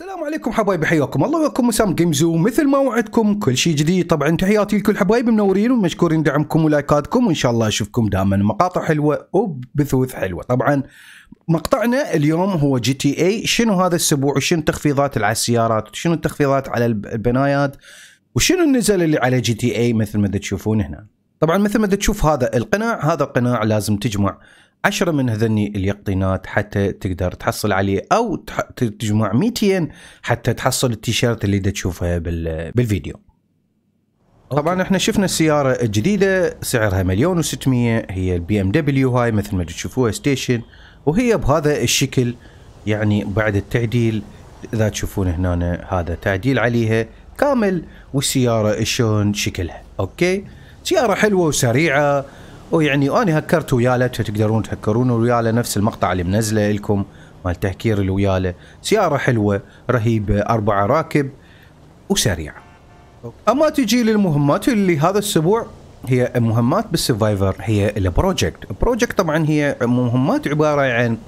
السلام عليكم حبايبي حياكم الله وياكم مسام جيمز و مثل ما وعدكم كل شيء جديد. طبعا تحياتي لكل حبايبي منورين ومشكورين دعمكم ولايكاتكم وإن شاء الله أشوفكم دائما مقاطع حلوة وبثوث حلوة. طبعا مقطعنا اليوم هو جي تي اي شنو هذا الأسبوع؟ وشنو التخفيضات على السيارات؟ وشنو التخفيضات على البنايات؟ وشنو النزل اللي على جي تي اي مثل ما تشوفون هنا؟ طبعا مثل ما تشوف هذا القناع هذا القناع لازم تجمع. عشرة من هذني اليقطينات حتى تقدر تحصل عليه أو تجمع 200 حتى تحصل التيشيرت اللي دا تشوفها بالفيديو. طبعا إحنا شفنا السيارة الجديدة سعرها مليون و600 هي البي إم دبليو هاي مثل ما تشوفوها station وهي بهذا الشكل يعني بعد التعديل إذا تشوفون هنا هذا تعديل عليها كامل والسيارة شلون شكلها. أوكي؟ سيارة حلوة وسريعة ويعني أنا هكرت وياله تقدرون تهكرون؟ وياله نفس المقطع اللي منزله لكم مال تهكير اللي وياله. سيارة حلوة رهيبه أربعة راكب وسريعه أما تجي للمهمات اللي هذا الأسبوع هي مهمات بال survivor هي ال project. project طبعا هي مهمات عبارة عن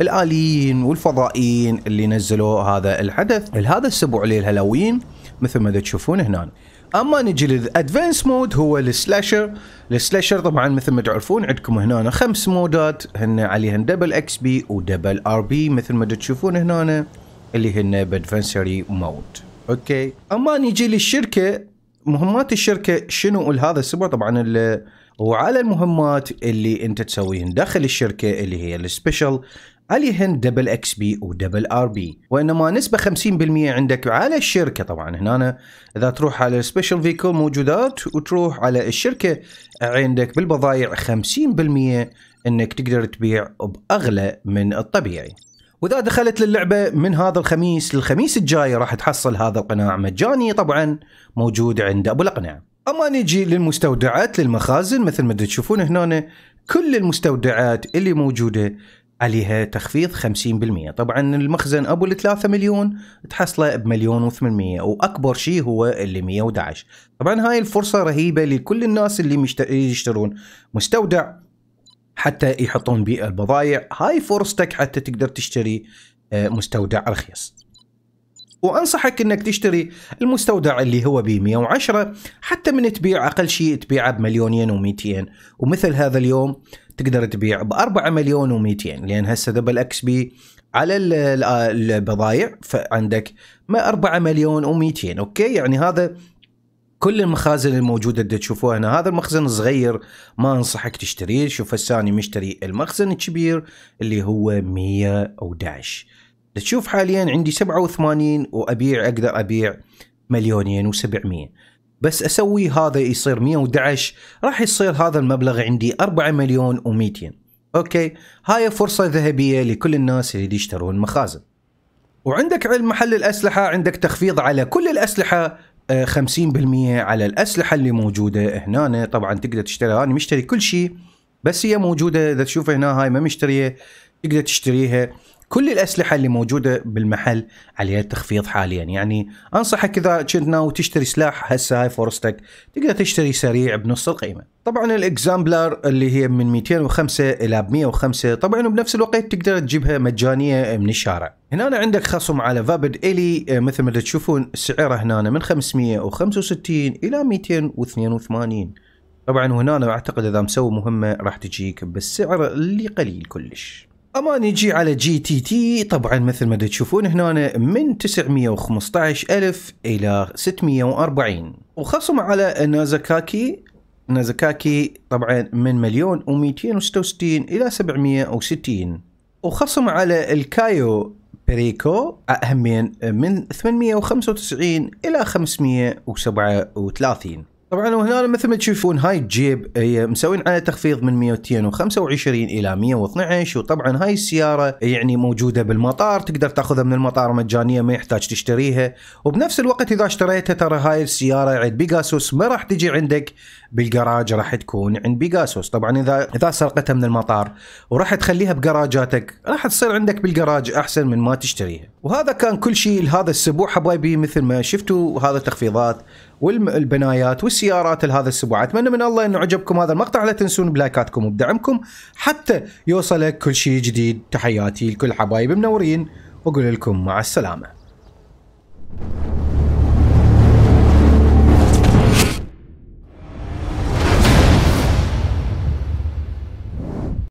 الآليين والفضائيين اللي نزلوا هذا الحدث. هذا الأسبوع للهالوين مثل ما تشوفون هنا أما نجي لل adversary mode هو ال slasher. ال slasher طبعا مثل ما تعرفون عندكم هنا خمس مودات. هن عليهن double XP و double RP مثل ما تشوفون هنا اللي هن با adversary mode okay. أما نجي للشركة مهمات الشركة شنو لهذا الأسبوع طبعا وعلى المهمات اللي أنت تسويهن داخل الشركة اللي هي ال special عليهن double XP و double RP وإنما نسبة 50% عندك على الشركة. طبعا هنا إذا تروح على ال special vehicle موجودات وتروح على الشركة عندك بالبضايع 50% إنك تقدر تبيع بأغلى من الطبيعي. وإذا دخلت للعبة من هذا الخميس للخميس الجاي راح تحصل هذا القناع مجاني طبعا موجود عند أبو القناع أما نجي للمستودعات للمخازن مثل ما تشوفون هنا كل المستودعات اللي موجودة عليها تخفيض 50% طبعا المخزن أبو ال 3 مليون تحصله بمليون و800 وأكبر شيء هو اللي 111 طبعا هاي الفرصة رهيبة لكل الناس اللي يشترون. مستودع حتى يحطون بيه البضائع. هاي فرصتك حتى تقدر تشتري آه، مستودع رخيص. وأنصحك إنك تشتري المستودع اللي هو ب 110 حتى من تبيع أقل شيء تبيعه بمليونين و200 ومثل هذا اليوم تقدر تبيع ب 4 مليون و200 لأن هسه double XP على البضائع فعندك ما 4 مليون و200 okay؟ يعني هذا كل المخازن الموجودة اللي تشوفوها هنا هذا المخزن صغير ما أنصحك تشتريه شوف الثاني مشتري المخزن الكبير اللي هو 111 تشوف حاليا عندي 87 وأبيع أقدر أبيع مليونين و700 بس أسوي هذا يصير 111 راح يصير هذا المبلغ عندي 4 مليون و200 أوكي هاي فرصة ذهبية لكل الناس اللي يشترون مخازن. وعندك علم محل الأسلحة عندك تخفيض على كل الأسلحة 50% آه، على الأسلحة اللي موجودة هنا. طبعا تقدر تشتريها أنا مشتري كل شيء بس هي موجودة إذا تشوفها هنا هاي ما مشترية تقدر تشتريها. كل الأسلحة اللي موجودة بالمحل عليها تخفيض حاليا. يعني أنصحك إذا كنت ناوي تشتري سلاح هسه هاي فرصتك تقدر تشتري سريع بنص القيمة. طبعا الإكزامبلر اللي هي من 205 إلى 105 طبعا وبنفس الوقت تقدر تجيبها مجانية من الشارع. هنا عندك خصم على فابد إلي مثل ما تشوفون سعره هنا من 565 إلى 282 طبعا وهنا أعتقد إذا مسوي مهمة راح تجيك بالسعر اللي قليل كلش. أما نجي على جي تي تي طبعا مثل ما تشوفون هنا من 915 ألف إلى 640 وخصم على نازاكاكي. نازاكاكي طبعا من مليون و266 إلى 760 وخصم على الكايو بريكو أهمين من 895 إلى 537 طبعا وهنا مثل ما تشوفون هاي الجيب هي مسوين على تخفيض من 225 إلى 112 وطبعا هاي السيارة يعني موجودة بالمطار تقدر تأخذها من المطار مجانية ما يحتاج تشتريها. وبنفس الوقت إذا اشتريتها ترى هاي السيارة عند بيجاسوس ما راح تجي عندك بالجراج راح تكون عند بيجاسوس طبعا إذا إذا سرقتها من المطار وراح تخليها بجراجاتك راح تصير عندك بالجراج أحسن من ما تشتريها. وهذا كان كل شيء لهذا الأسبوع حبايبي مثل ما شفتوا هذا التخفيضات والبنايات والسيارات لهذا الأسبوع أتمنى من الله انه عجبكم هذا المقطع. لا تنسون بلايكاتكم وبدعمكم حتى يوصلك كل شيء جديد. تحياتي لكل حبايبي منورين. واقول لكم مع السلامة. سلام